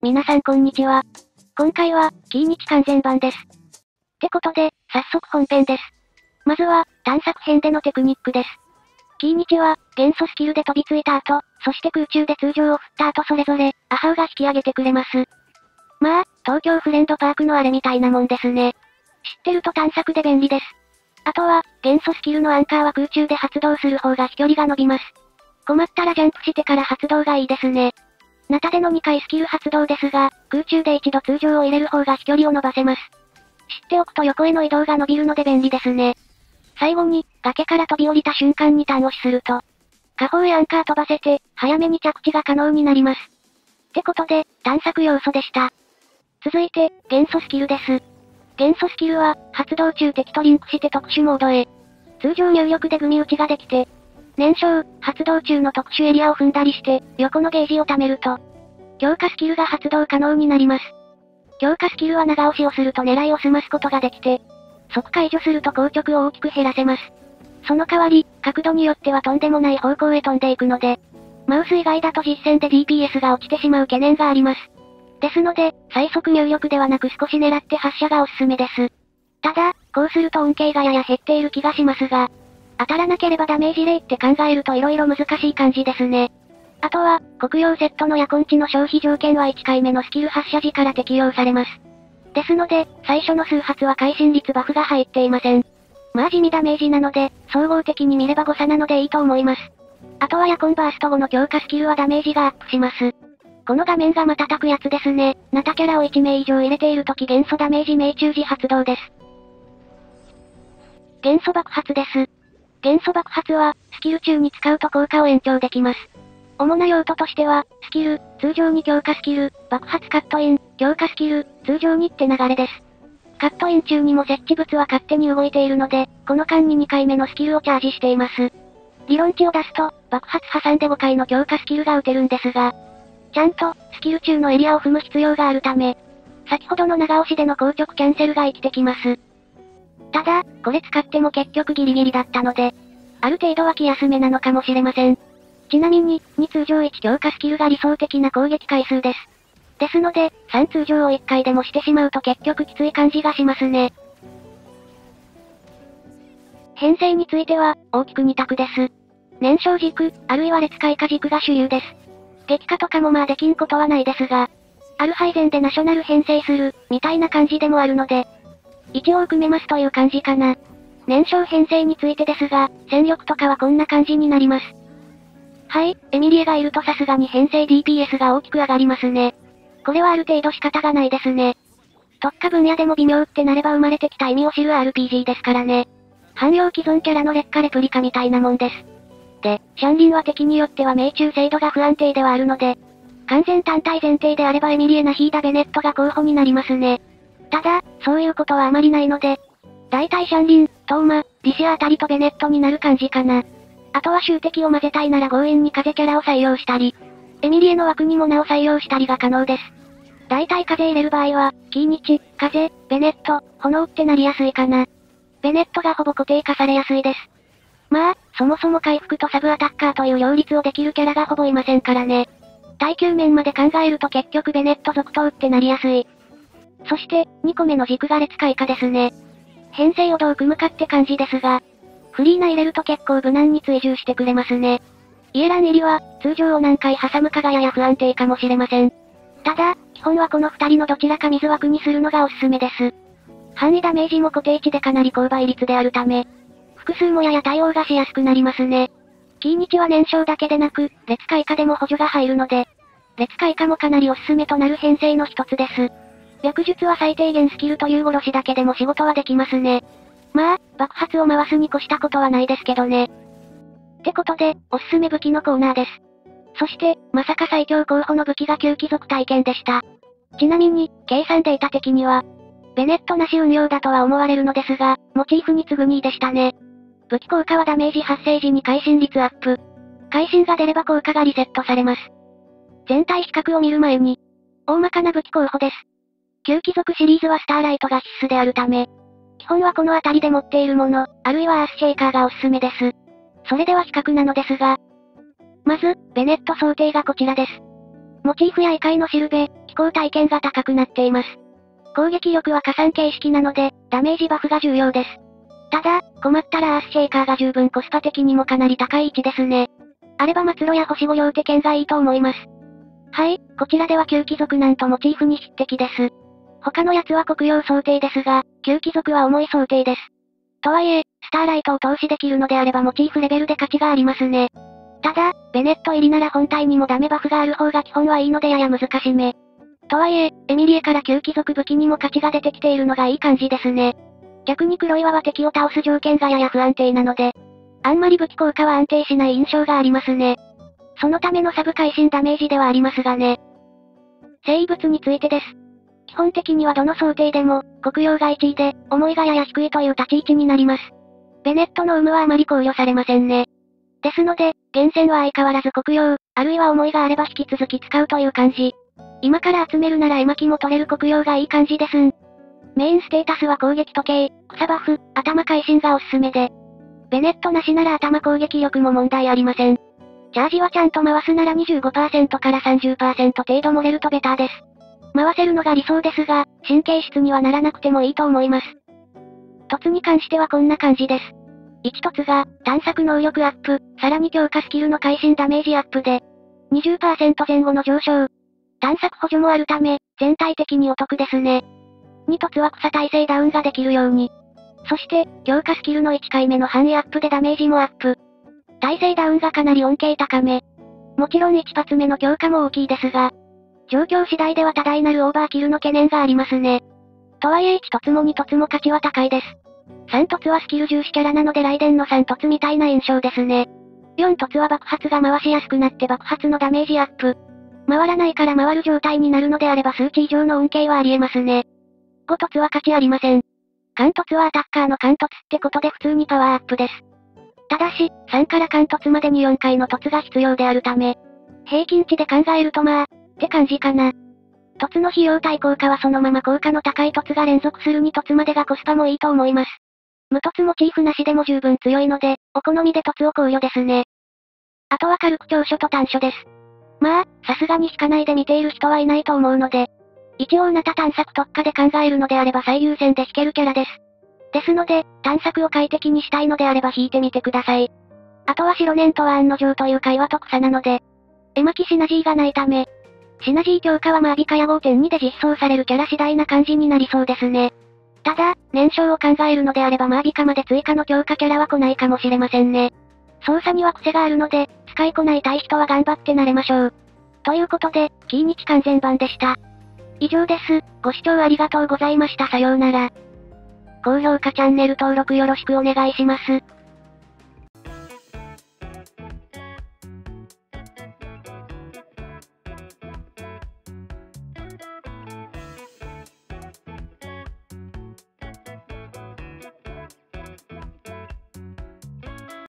皆さんこんにちは。今回は、キー日完全版です。ってことで、早速本編です。まずは、探索編でのテクニックです。キー日は、元素スキルで飛びついた後、そして空中で通常を振った後それぞれ、アハウが引き上げてくれます。まあ、東京フレンドパークのあれみたいなもんですね。知ってると探索で便利です。あとは、元素スキルのアンカーは空中で発動する方が飛距離が伸びます。困ったらジャンプしてから発動がいいですね。ナタでの2回スキル発動ですが、空中で一度通常を入れる方が飛距離を伸ばせます。知っておくと横への移動が伸びるので便利ですね。最後に、崖から飛び降りた瞬間にターン押しすると、下方へアンカー飛ばせて、早めに着地が可能になります。ってことで、探索要素でした。続いて、元素スキルです。元素スキルは、発動中敵とリンクして特殊モードへ。通常入力で組打ちができて、燃焼、発動中の特殊エリアを踏んだりして、横のゲージを貯めると、強化スキルが発動可能になります。強化スキルは長押しをすると狙いを済ますことができて、即解除すると硬直を大きく減らせます。その代わり、角度によってはとんでもない方向へ飛んでいくので、マウス以外だと実戦で DPS が落ちてしまう懸念があります。ですので、最速入力ではなく少し狙って発射がおすすめです。ただ、こうすると恩恵がやや減っている気がしますが、当たらなければダメージレイって考えると色々難しい感じですね。あとは、国用セットのヤコンチの消費条件は1回目のスキル発射時から適用されます。ですので、最初の数発は会心率バフが入っていません。まあ地味ダメージなので、総合的に見れば誤差なのでいいと思います。あとはヤコンバースト後の強化スキルはダメージがアップします。この画面が瞬くやつですね。ナタキャラを1名以上入れているとき元素ダメージ命中時発動です。元素爆発です。元素爆発は、スキル中に使うと効果を延長できます。主な用途としては、スキル、通常に強化スキル、爆発カットイン、強化スキル、通常にって流れです。カットイン中にも設置物は勝手に動いているので、この間に2回目のスキルをチャージしています。理論値を出すと、爆発挟んで5回の強化スキルが打てるんですが、ちゃんと、スキル中のエリアを踏む必要があるため、先ほどの長押しでの硬直キャンセルが生きてきます。ただ、これ使っても結局ギリギリだったので、ある程度は気休めなのかもしれません。ちなみに、2通常1強化スキルが理想的な攻撃回数です。ですので、3通常を1回でもしてしまうと結局きつい感じがしますね。編成については、大きく2択です。燃焼軸、あるいは列開花軸が主流です。激化とかもまあできんことはないですが、アルハイゼンでナショナル編成する、みたいな感じでもあるので、一応組めますという感じかな。燃焼編成についてですが、戦力とかはこんな感じになります。はい、エミリエがいるとさすがに編成 DPS が大きく上がりますね。これはある程度仕方がないですね。特化分野でも微妙ってなれば生まれてきた意味を知る RPG ですからね。汎用既存キャラの劣化レプリカみたいなもんです。で、シャンリンは敵によっては命中精度が不安定ではあるので、完全単体前提であればエミリエナヒーダベネットが候補になりますね。ただ、そういうことはあまりないので、大体シャンリン、トーマ、ディシアあたりとベネットになる感じかな。あとは集敵を混ぜたいなら強引に風キャラを採用したり、エミリエの枠にも名を採用したりが可能です。大体風入れる場合は、キーニチ、風、ベネット、炎ってなりやすいかな。ベネットがほぼ固定化されやすいです。まあ、そもそも回復とサブアタッカーという両立をできるキャラがほぼいませんからね。耐久面まで考えると結局ベネット続投ってなりやすい。そして、2個目の軸が列開化ですね。編成をどう組むかって感じですが、フリーナ入れると結構無難に追従してくれますね。イエラン入りは、通常を何回挟むかがやや不安定かもしれません。ただ、基本はこの二人のどちらか水枠にするのがおすすめです。範囲ダメージも固定値でかなり高倍率であるため、複数もやや対応がしやすくなりますね。キーニチは燃焼だけでなく、列開下でも補助が入るので、列開下もかなりおすすめとなる編成の一つです。薬術は最低限スキルという殺しだけでも仕事はできますね。まあ、爆発を回すに越したことはないですけどね。ってことで、おすすめ武器のコーナーです。そして、まさか最強候補の武器が旧貴族体験でした。ちなみに、計算データ的には、ベネットなし運用だとは思われるのですが、モチーフに次ぐ2位でしたね。武器効果はダメージ発生時に会心率アップ。会心が出れば効果がリセットされます。全体比較を見る前に、大まかな武器候補です。旧貴族シリーズはスターライトが必須であるため、基本はこの辺りで持っているもの、あるいはアースシェイカーがおすすめです。それでは比較なのですが、まず、ベネット想定がこちらです。モチーフや異界のしるべ、飛行体験が高くなっています。攻撃力は加算形式なので、ダメージバフが重要です。ただ、困ったらアースシェイカーが十分コスパ的にもかなり高い位置ですね。あれば末路や星5両手剣がいいと思います。はい、こちらでは旧貴族なんとモチーフに匹敵です。他のやつは国用想定ですが、旧貴族は重い想定です。とはいえ、スターライトを投資できるのであればモチーフレベルで価値がありますね。ただ、ベネット入りなら本体にもダメバフがある方が基本はいいのでやや難しめ。とはいえ、エミリエから旧貴族武器にも価値が出てきているのがいい感じですね。逆に黒岩は敵を倒す条件がやや不安定なので、あんまり武器効果は安定しない印象がありますね。そのためのサブ会心ダメージではありますがね。生物についてです。基本的にはどの想定でも、国用が1位で、思いがやや低いという立ち位置になります。ベネットの有無はあまり考慮されませんね。ですので、厳選は相変わらず国用、あるいは思いがあれば引き続き使うという感じ。今から集めるなら絵巻も取れる国用がいい感じですん。メインステータスは攻撃時計、草バフ、頭会心がおすすめで。ベネットなしなら頭攻撃力も問題ありません。チャージはちゃんと回すなら25%から30%程度漏れるとベターです。回せるのが理想ですが、神経質にはならなくてもいいと思います。凸に関してはこんな感じです。1凸が、探索能力アップ、さらに強化スキルの会心ダメージアップで、20%前後の上昇。探索補助もあるため、全体的にお得ですね。2凸は草耐性ダウンができるように。そして、強化スキルの1回目の範囲アップでダメージもアップ。耐性ダウンがかなり恩恵高め。もちろん1発目の強化も大きいですが、状況次第では多大なるオーバーキルの懸念がありますね。とはいえ1凸も2凸も価値は高いです。3凸はスキル重視キャラなので雷電の3凸みたいな印象ですね。4凸は爆発が回しやすくなって爆発のダメージアップ。回らないから回る状態になるのであれば数値以上の恩恵はあり得ますね。5凸は価値ありません。関凸はアタッカーの関凸ってことで普通にパワーアップです。ただし、3から関凸までに4回の凸が必要であるため、平均値で考えるとまあ、って感じかな。凸の費用対効果はそのまま効果の高い凸が連続するに凸までがコスパもいいと思います。無凸モチーフなしでも十分強いので、お好みで凸を考慮ですね。あとは軽く長所と短所です。まあ、さすがに引かないで見ている人はいないと思うので、一応なた探索特化で考えるのであれば最優先で引けるキャラです。ですので、探索を快適にしたいのであれば引いてみてください。あとは白念とは案の定という会話と草なので、絵巻シナジーがないため、シナジー強化はマービカや5.2で実装されるキャラ次第な感じになりそうですね。ただ、年少を考えるのであればマービカまで追加の強化キャラは来ないかもしれませんね。操作には癖があるので、使いこないたい人は頑張って慣れましょう。ということで、キーニチ完全版でした。以上です。ご視聴ありがとうございました。さようなら。高評価チャンネル登録よろしくお願いします。